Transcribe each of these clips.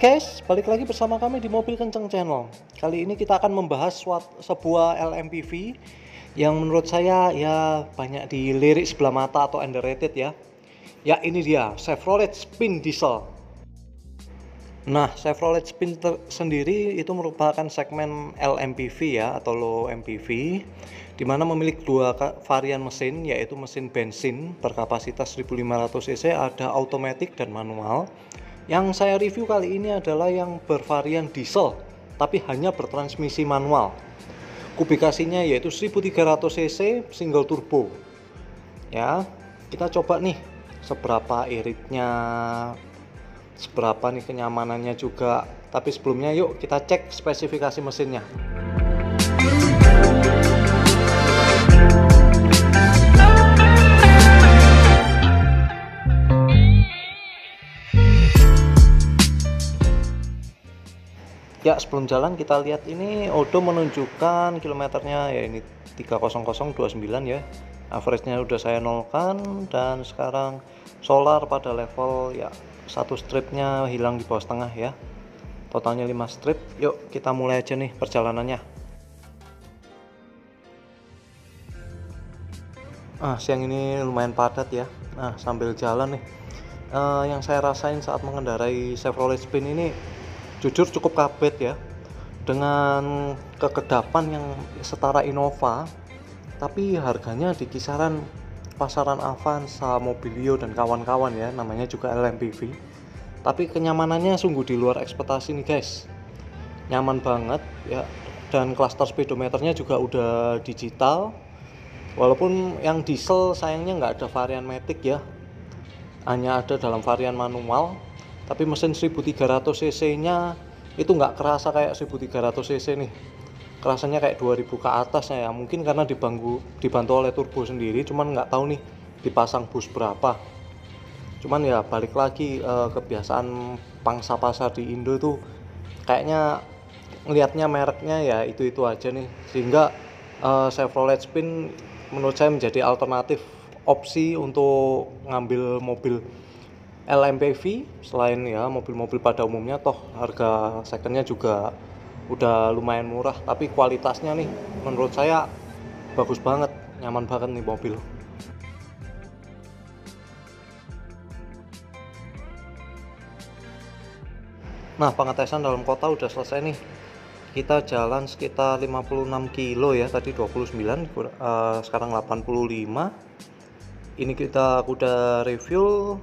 guys, balik lagi bersama kami di Mobil Kenceng Channel. Kali ini kita akan membahas suat, sebuah LMPV yang menurut saya ya banyak dilirik sebelah mata atau underrated ya. Ya ini dia, Chevrolet Spin Diesel. Nah, Chevrolet Spin sendiri itu merupakan segmen LMPV ya atau low MPV di mana memiliki dua varian mesin yaitu mesin bensin berkapasitas 1500 cc ada automatic dan manual yang saya review kali ini adalah yang bervarian diesel, tapi hanya bertransmisi manual. Kubikasinya yaitu 1300 cc single turbo. Ya, kita coba nih seberapa iritnya, seberapa nih kenyamanannya juga. Tapi sebelumnya yuk kita cek spesifikasi mesinnya. Ya sebelum jalan kita lihat ini Odo menunjukkan kilometernya ya ini 30029 ya. Average-nya udah saya nolkan dan sekarang solar pada level ya satu stripnya hilang di bawah setengah ya. Totalnya 5 strip. Yuk kita mulai aja nih perjalanannya. Ah siang ini lumayan padat ya. Nah sambil jalan nih. Uh, yang saya rasain saat mengendarai Chevrolet Spin ini jujur cukup kabet ya dengan kekedapan yang setara Innova tapi harganya di kisaran pasaran Avanza, Mobilio dan kawan-kawan ya namanya juga LMPV tapi kenyamanannya sungguh di luar ekspektasi nih guys. Nyaman banget ya dan cluster speedometernya juga udah digital. Walaupun yang diesel sayangnya nggak ada varian matic ya hanya ada dalam varian manual tapi mesin 1300 cc nya itu nggak kerasa kayak 1300 cc nih. Kerasanya kayak 2000 ke atas ya. Mungkin karena dibantu dibantu oleh turbo sendiri cuman nggak tahu nih dipasang bus berapa. Cuman ya balik lagi eh, kebiasaan pangsa pasar di Indo itu kayaknya ngelihatnya mereknya ya itu itu aja nih. Sehingga eh, Chevrolet Spin menurut saya menjadi alternatif opsi untuk ngambil mobil LMPV selain ya mobil-mobil pada umumnya toh harga secondnya juga udah lumayan murah tapi kualitasnya nih menurut saya bagus banget nyaman banget nih mobil. Nah pengetesan dalam kota udah selesai nih. Kita jalan sekitar 56 kilo ya tadi 29 uh, sekarang 85 ini kita udah review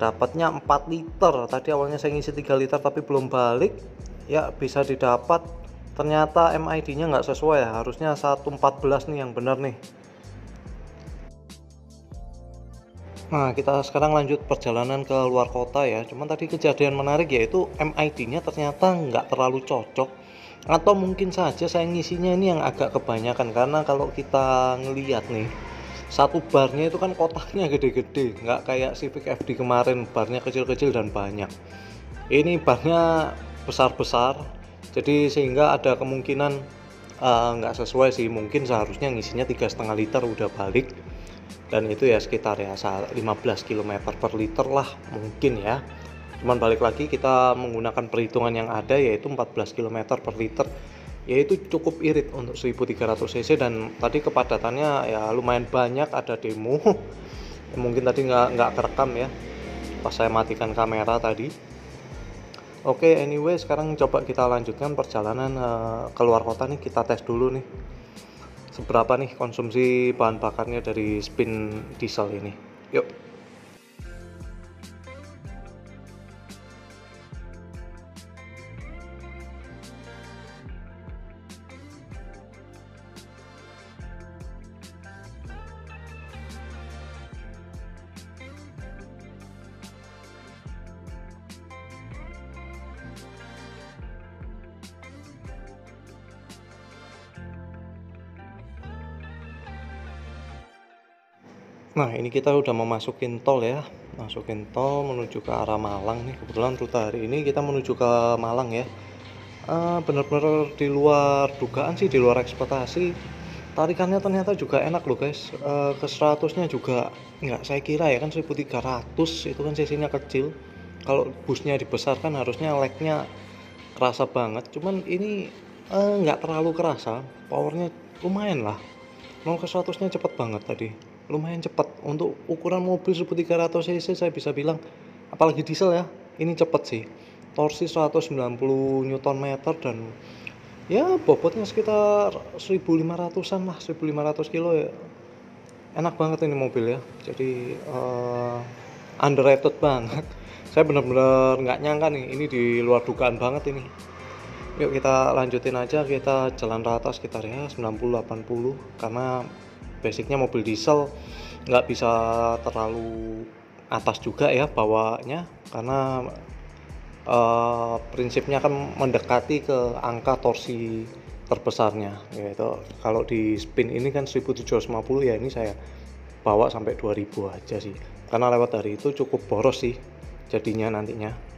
dapatnya 4 liter. Tadi awalnya saya ngisi 3 liter tapi belum balik. Ya bisa didapat. Ternyata MID nya nggak sesuai. Ya harusnya 114 nih yang benar nih. Nah kita sekarang lanjut perjalanan ke luar kota ya. Cuman tadi kejadian menarik yaitu MID nya ternyata nggak terlalu cocok. Atau mungkin saja saya ngisinya ini yang agak kebanyakan. Karena kalau kita ngelihat nih satu barnya itu kan kotaknya gede-gede nggak kayak Civic FD kemarin barnya kecil-kecil dan banyak. Ini barnya besar-besar jadi sehingga ada kemungkinan uh, nggak sesuai sih. Mungkin seharusnya ngisinya tiga setengah liter udah balik. Dan itu ya sekitar ya 15 km per liter lah mungkin ya. Cuman balik lagi kita menggunakan perhitungan yang ada yaitu 14 km per liter yaitu cukup irit untuk 1300 cc dan tadi kepadatannya ya lumayan banyak ada demo. Mungkin tadi nggak nggak kerekam ya pas saya matikan kamera tadi. Oke okay, anyway sekarang coba kita lanjutkan perjalanan uh, keluar kota nih kita tes dulu nih. Seberapa nih konsumsi bahan bakarnya dari spin diesel ini? Yuk Nah ini kita udah memasukin tol ya. Masukin tol menuju ke arah Malang nih. Kebetulan rute hari ini kita menuju ke Malang ya. Uh, Bener-bener di luar dugaan sih Di luar ekspektasi. Tarikannya ternyata juga enak loh guys. Uh, Ke 100 nya juga nggak saya kira ya kan 1300 Itu kan sisinya kecil. Kalau busnya dibesarkan harusnya lagnya kerasa banget. Cuman ini eh, nggak terlalu kerasa powernya lumayan lah. 0 ke 100 nya cepet banget tadi lumayan cepet. Untuk ukuran mobil 1300 cc saya bisa bilang apalagi diesel ya ini cepet sih. Torsi 190 Nm dan ya bobotnya sekitar 1500an lah 1500 kilo ya. Enak banget ini mobil ya. Jadi uh, underrated banget. Saya benar-benar nggak nyangka nih ini di luar dugaan banget ini. Yuk kita lanjutin aja kita jalan rata sekitar ya 90-80 karena basicnya mobil diesel nggak bisa terlalu atas juga ya bawanya karena uh, prinsipnya kan mendekati ke angka torsi terbesarnya. Yaitu kalau di spin ini kan 1750 ya ini saya bawa sampai 2000 aja sih. Karena lewat dari itu cukup boros sih jadinya nantinya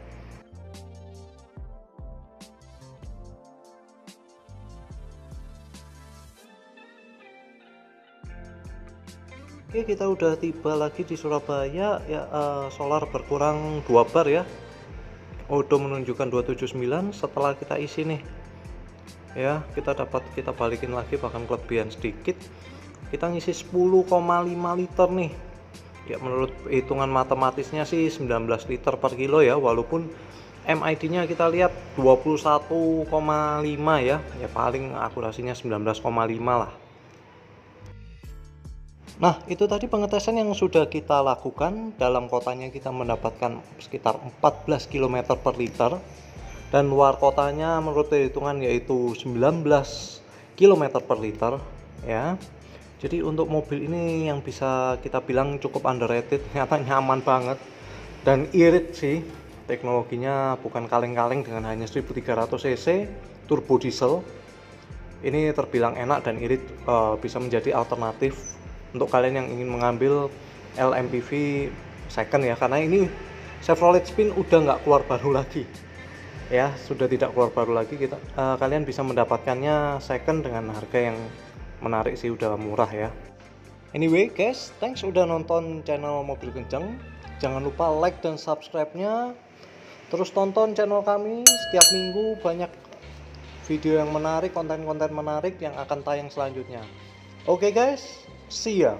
Oke kita udah tiba lagi di Surabaya. Ya uh, solar berkurang 2 bar ya. Odo menunjukkan 279 setelah kita isi nih ya kita dapat kita balikin lagi bahkan kelebihan sedikit. Kita ngisi 10,5 liter nih. Ya menurut hitungan matematisnya sih 19 liter per kilo ya. Walaupun MID nya kita lihat 21,5 ya. Ya paling akurasinya 19,5 lah Nah, itu tadi pengetesan yang sudah kita lakukan. Dalam kotanya kita mendapatkan sekitar 14 km per liter. Dan luar kotanya menurut hitungan yaitu 19 km per liter. Ya. Jadi untuk mobil ini yang bisa kita bilang cukup underrated, ternyata nyaman banget. Dan irit sih, teknologinya bukan kaleng-kaleng dengan hanya 1300 cc turbo diesel. Ini terbilang enak dan irit uh, bisa menjadi alternatif untuk kalian yang ingin mengambil LMPV second ya karena ini Chevrolet Spin udah nggak keluar baru lagi. Ya sudah tidak keluar baru lagi. Kita uh, kalian bisa mendapatkannya second dengan harga yang menarik sih udah murah ya. Anyway guys thanks udah nonton channel mobil kenceng. Jangan lupa like dan subscribe nya terus tonton channel kami. Setiap minggu banyak video yang menarik konten-konten menarik yang akan tayang selanjutnya. Oke okay guys See ya.